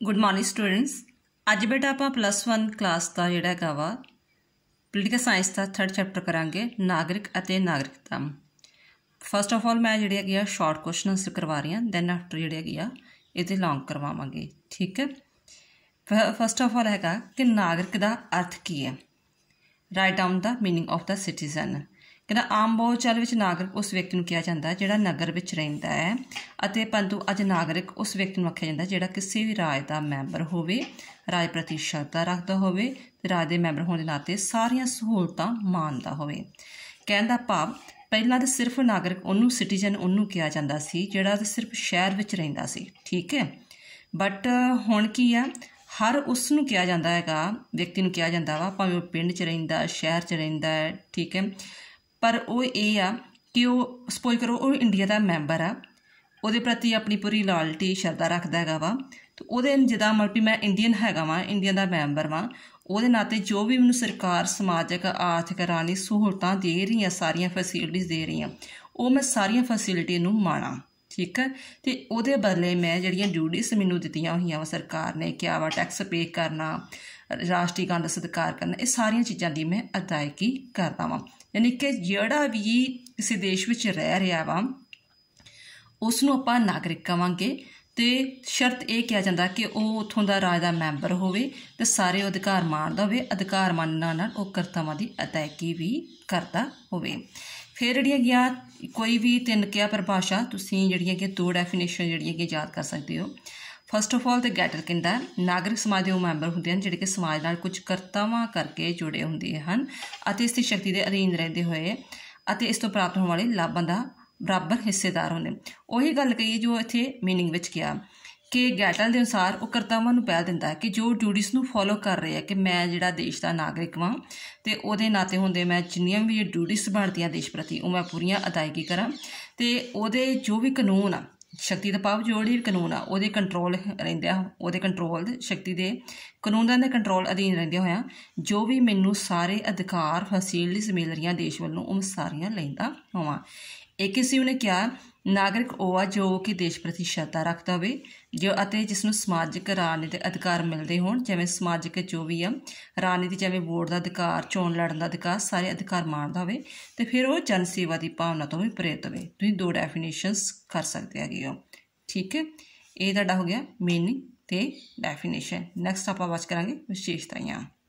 Good morning students ਅੱਜ ਬੇਟਾ ਆਪਾਂ ਪਲੱਸ 1 ਕਲਾਸ ਦਾ ਜਿਹੜਾ ਹੈਗਾ ਵਾ ਪੋਲੀਟੀਕਲ ਸਾਇੰਸ ਦਾ ਥਰਡ ਚੈਪਟਰ ਕਰਾਂਗੇ ਨਾਗਰਿਕ ਅਤੇ ਨਾਗਰਿਕਤਾ ਫਸਟ ਆਫ ਆਲ ਮੈਂ ਜਿਹੜੇ ਹੈਗੇ ਆ ਸ਼ਾਰਟ ਕੁਐਸਚਨ ਆਨਸਰ ਕਰਵਾ ਰਹੀ ਹਾਂ ਦੈਨ ਆਫਟਰ ਜਿਹੜੇ ਹੈਗੇ ਆ ਇਹਦੇ ਲੌਂਗ ਕਰਵਾਵਾਂਗੇ ਠੀਕ ਹੈ ਫਸਟ ਆਫ ਆਲ ਹੈਗਾ ਕਿ ਨਾਗਰਿਕ ਦਾ ਅਰਥ ਕੀ ਹੈ write down the meaning of the citizen ਕਹਿੰਦਾ ਆਮ ਬੋਲਚਾਲ ਵਿੱਚ ਨਾਗਰਿਕ ਉਸ ਵਿਅਕਤੀ ਨੂੰ ਕਿਹਾ ਜਾਂਦਾ ਜਿਹੜਾ ਨਗਰ ਵਿੱਚ ਰਹਿੰਦਾ ਹੈ ਅਤੇ ਪਰੰਤੂ ਅੱਜ ਨਾਗਰਿਕ ਉਸ ਵਿਅਕਤੀ ਨੂੰ ਆਖਿਆ ਜਾਂਦਾ ਜਿਹੜਾ ਕਿਸੇ ਵੀ ਰਾਜ ਦਾ ਮੈਂਬਰ ਹੋਵੇ, ਰਾਜ ਪ੍ਰਤੀ ਸ਼ਰਧਾ ਰੱਖਦਾ ਹੋਵੇ ਤੇ ਰਾਜ ਦੇ ਮੈਂਬਰ ਹੋਣ ਦੇ ਨਾਤੇ ਸਾਰੀਆਂ ਸਹੂਲਤਾਂ ਮਾਣਦਾ ਹੋਵੇ। ਕਹਿਣ ਦਾ ਭਾਵ, ਪਹਿਲਾਂ ਤਾਂ ਸਿਰਫ ਨਾਗਰਿਕ ਉਹਨੂੰ, ਸਿਟੀਜ਼ਨ ਉਹਨੂੰ ਕਿਹਾ ਜਾਂਦਾ ਸੀ ਜਿਹੜਾ ਸਿਰਫ ਸ਼ਹਿਰ ਵਿੱਚ ਰਹਿੰਦਾ ਸੀ, ਠੀਕ ਹੈ? ਬਟ ਹੁਣ ਕੀ ਆ? ਹਰ ਉਸ ਨੂੰ ਕਿਹਾ ਜਾਂਦਾ ਹੈਗਾ, ਵਿਅਕਤੀ ਨੂੰ ਕਿਹਾ ਜਾਂਦਾ ਵਾ, ਭਾਵੇਂ ਉਹ ਪਿੰਡ 'ਚ ਰਹਿੰਦਾ, ਸ਼ਹਿਰ 'ਚ ਰਹਿੰਦਾ, ਠੀਕ ਹੈ? ਪਰ ਉਹ ਇਹ ਆ ਕਿ ਉਹ ਸਪੋਜ਼ ਕਰੋ ਉਹ ਇੰਡੀਆ ਦਾ ਮੈਂਬਰ ਆ ਉਹਦੇ ਪ੍ਰਤੀ ਆਪਣੀ ਪੂਰੀ ਲਾਇਲਟੀ ਸ਼ਰਧਾ ਰੱਖਦਾ ਹੈਗਾ ਵਾ। ਤੇ ਉਹਦੇ ਜਿਹਦਾ ਕਿ ਮੈਂ ਇੰਡੀਅਨ ਹੈਗਾ ਵਾਂ ਇੰਡੀਆ ਦਾ ਮੈਂਬਰ ਵਾਂ, ਉਹਦੇ ਨਾਤੇ ਜੋ ਵੀ ਮੈਨੂੰ ਸਰਕਾਰ, ਸਮਾਜਿਕ, ਆਰਥਿਕ ਰਾਣੀ ਸਹੂਲਤਾਂ ਦੇ ਰਹੀ ਆ ਸਾਰੀਆਂ ਫੈਸਿਲਿਟੀਆਂ ਦੇ ਰਹੀ ਆ ਉਹ ਮੈਂ ਸਾਰੀਆਂ ਫੈਸਿਲਿਟੀ ਨੂੰ ਮਾਣਾ, ਠੀਕ ਹੈ? ਤੇ ਉਹਦੇ ਬਦਲੇ ਮੈਂ ਜਿਹੜੀਆਂ ਡਿਊਟੀਆਂ ਮੈਨੂੰ ਦਿੱਤੀਆਂ ਹੋਈਆਂ ਵਾ ਸਰਕਾਰ ਨੇ, ਕਿਹਾ ਵਾ ਟੈਕਸ ਪੇ ਕਰਨਾ, ਰਾਸ਼ਟਰੀ ਗਾਂ ਦਾ ਸਤਿਕਾਰ ਕਰਨਾ, ਇਹ ਸਾਰੀਆਂ ਚੀਜ਼ਾਂ ਦੀ ਮੈਂ ਅਦਾਇਗੀ ਕਰਦਾ ਵਾਂ। ਯਾਨੀ ਕਿ ਜਿਹੜਾ ਵੀ ਕਿਸੇ ਦੇਸ਼ ਵਿੱਚ ਰਹਿ ਰਿਹਾ ਵਾ ਉਸ ਨੂੰ ਆਪਾਂ ਨਾਗਰਿਕ ਕਵਾਂਗੇ ਤੇ ਸ਼ਰਤ ਇਹ ਕਿਹਾ ਜਾਂਦਾ ਕਿ ਉਹ ਉਥੋਂ ਦਾ ਰਾਜ ਦਾ ਮੈਂਬਰ ਹੋਵੇ ਤੇ ਸਾਰੇ ਅਧਿਕਾਰ ਮਾਣਦਾ ਹੋਵੇ, ਅਧਿਕਾਰ ਮੰਨਣ ਨਾਲ ਉਹ ਕਰਤੱਵਾਂ ਦੀ ਅਦਾਇਗੀ ਵੀ ਕਰਦਾ ਹੋਵੇ। ਫਿਰ ਜਿਹੜੀਆਂ ਗਿਆ ਕੋਈ ਵੀ ਤਿੰਨ ਕਿਆ ਪਰਿਭਾਸ਼ਾ, ਤੁਸੀਂ ਜਿਹੜੀਆਂ ਕਿ ਦੋ ਡੈਫੀਨੇਸ਼ਨ ਜਿਹੜੀਆਂ ਕਿ ਯਾਦ ਕਰ ਸਕਦੇ ਹੋ। ਫਸਟ ਆਫ ਆਲ ਤੇ ਗੈਟਰ ਕਹਿੰਦਾ ਨਾਗਰਿਕ ਸਮਾਜ ਦੇ ਉਹ ਮੈਂਬਰ ਹੁੰਦੇ ਹਨ ਜਿਹੜੇ ਕਿ ਸਮਾਜ ਨਾਲ ਕੁਝ ਕਰਤੱਵਾਂ ਕਰਕੇ ਜੁੜੇ ਹੁੰਦੇ ਹਨ ਅਤੇ ਇਸ ਦੀ ਸ਼ਕਤੀ ਦੇ ਅਧੀਨ ਰਹਿੰਦੇ ਹੋਏ ਅਤੇ ਇਸ ਤੋਂ ਪ੍ਰਾਪਤ ਹੋਣ ਵਾਲੇ ਲਾਭਾਂ ਦਾ ਬਰਾਬਰ ਹਿੱਸੇਦਾਰ ਹੋਣੇ। ਉਹੀ ਗੱਲ ਕਹੀ ਜੋ ਇੱਥੇ ਮੀਨਿੰਗ ਵਿੱਚ ਕਿਹਾ ਕਿ ਗੈਟਲ ਦੇ ਅਨੁਸਾਰ ਉਹ ਕਰਤਾਵਾਂ ਨੂੰ ਪਹਿਲ ਦਿੰਦਾ ਕਿ ਜੋ ਡਿਊਟੀਆਂ ਨੂੰ ਫੋਲੋ ਕਰ ਰਹੇ ਆ ਕਿ ਮੈਂ ਜਿਹੜਾ ਦੇਸ਼ ਦਾ ਨਾਗਰਿਕ ਵਾਂ ਤੇ ਉਹਦੇ ਨਾਤੇ ਹੁੰਦੇ ਮੈਂ ਜਿੰਨੀਆਂ ਵੀ ਡਿਊਟੀਆਂ ਬਣਦੀਆਂ ਦੇਸ਼ ਪ੍ਰਤੀ, ਉਹ ਮੈਂ ਪੂਰੀਆਂ ਅਦਾਇਗੀ ਕਰਾਂ ਤੇ ਉਹਦੇ ਜੋ ਵੀ ਕਾਨੂੰਨ ਆ, ਸ਼ਕਤੀ ਦਾ ਪਾਵ ਜੋੜੀ ਕਾਨੂੰਨ ਆ, ਉਹਦੇ ਕੰਟਰੋਲ ਰਹਿੰਦਾ ਉਹਦੇ ਕੰਟਰੋਲ ਸ਼ਕਤੀ ਦੇ ਕਾਨੂੰਨਾਂ ਦੇ ਕੰਟਰੋਲ ਅਧੀਨ ਰਹਿੰਦੇ ਹੋਇਆ ਜੋ ਵੀ ਮੈਨੂੰ ਸਾਰੇ ਅਧਿਕਾਰ ਫੈਸਿਲਿਟੀਆਂ ਮਿਲ ਰਹੀਆਂ ਦੇਸ਼ ਵੱਲੋਂ ਉਹ ਸਾਰੀਆਂ ਲੈਂਦਾ ਹੋਵਾਂ। ਇੱਕ ਕਿਸੇ ਨੇ ਕਿਹਾ, ਨਾਗਰਿਕ ਉਹ ਆ ਜੋ ਕਿ ਦੇਸ਼ ਪ੍ਰਤੀ ਸ਼ਰਧਾ ਰੱਖਦਾ ਹੋਵੇ, ਜੋ ਅਤੇ ਜਿਸ ਨੂੰ ਸਮਾਜਿਕ, ਰਾਜਨੀਤਿਕ ਅਧਿਕਾਰ ਮਿਲਦੇ ਹੋਣ, ਜਿਵੇਂ ਸਮਾਜਿਕ ਜੋ ਵੀ ਆ, ਰਾਜਨੀਤੀ ਜਿਵੇਂ ਵੋਟ ਦਾ ਅਧਿਕਾਰ, ਚੋਣ ਲੜਨ ਦਾ ਅਧਿਕਾਰ, ਸਾਰੇ ਅਧਿਕਾਰ ਮਾਣਦਾ ਹੋਵੇ, ਤੇ ਫਿਰ ਉਹ ਜਨ ਸੇਵਾ ਦੀ ਭਾਵਨਾ ਤੋਂ ਵੀ ਪ੍ਰੇਰਿਤ ਹੋਵੇ। ਤੁਸੀਂ ਦੋ ਡੈਫੀਨੇਸ਼ਨਸ ਕਰ ਸਕਦੇ ਹੈਗੇ ਹੋ। ਠੀਕ ਹੈ? ਇਹ ਤੁਹਾਡਾ ਹੋ ਗਿਆ ਮੀਨਿੰਗ ਤੇ ਡੈਫੀਨੇਸ਼ਨ ਨੈਕਸਟ ਆਪਾਂ ਬਾਤ ਕਰਾਂਗੇ ਵਿਸ਼ੇਸ਼ਤਾਵਾਂ